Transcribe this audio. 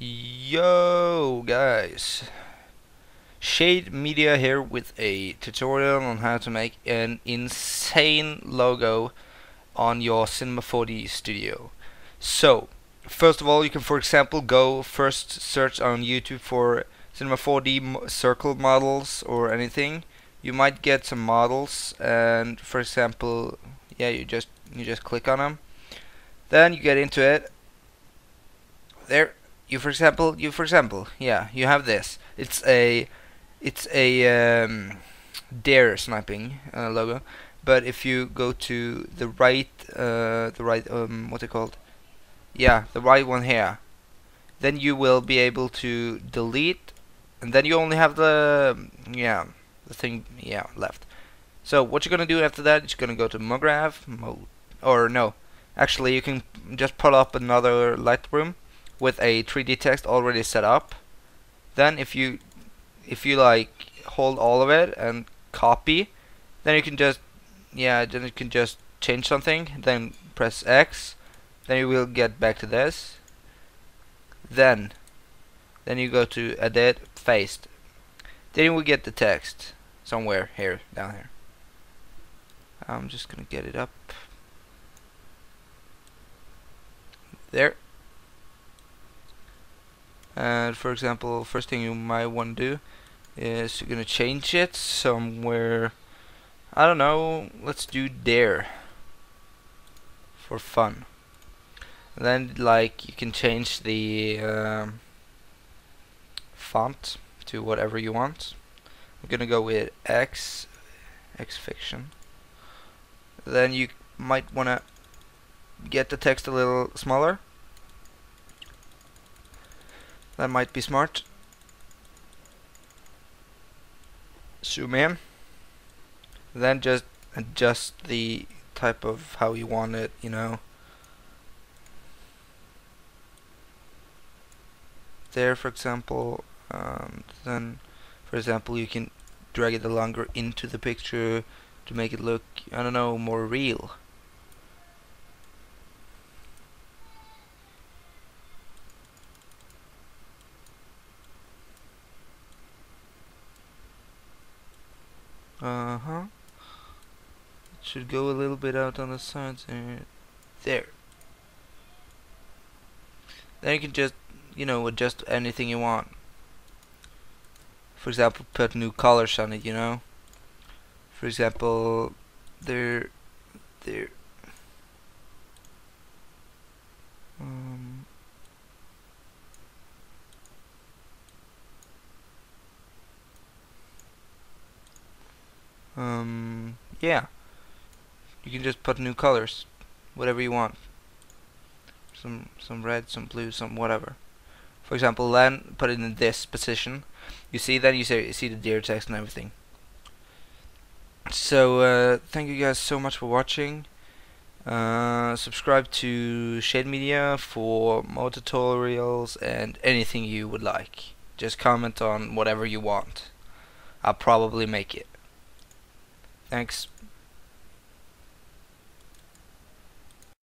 Yo guys Shade Media here with a tutorial on how to make an insane logo on your Cinema 4D studio. So, first of all you can for example go first search on YouTube for Cinema 4D circle models or anything. You might get some models and for example yeah you just you just click on them. Then you get into it. There you for example you for example yeah you have this. It's a it's a um, deer sniping uh, logo. But if you go to the right uh, the right um, what's it called? Yeah the right one here. Then you will be able to delete and then you only have the yeah the thing yeah left. So what you're gonna do after that is you're gonna go to MoGraph mode or no actually you can just pull up another Lightroom with a 3D text already set up then if you if you like hold all of it and copy then you can just yeah then you can just change something then press X then you will get back to this. Then then you go to edit paste. Then you will get the text somewhere here down here. I'm just gonna get it up. There and for example first thing you might want to do is you're gonna change it somewhere I don't know let's do there for fun. And then like you can change the um, font to whatever you want. I'm gonna go with X X fiction. Then you might wanna get the text a little smaller that might be smart. Zoom in. Then just adjust the type of how you want it, you know. There, for example, um, then, for example, you can drag it longer into the picture to make it look, I don't know, more real. Uh-huh. It should go a little bit out on the sides there. There. Then you can just, you know, adjust anything you want. For example, put new colors on it, you know. For example, there, there. Um, yeah. You can just put new colors whatever you want. Some some red some blue some whatever. For example then put it in this position. You see then you see, see the deer text and everything. So uh, thank you guys so much for watching. Uh, subscribe to Shade Media for more tutorials and anything you would like. Just comment on whatever you want. I'll probably make it Thanks.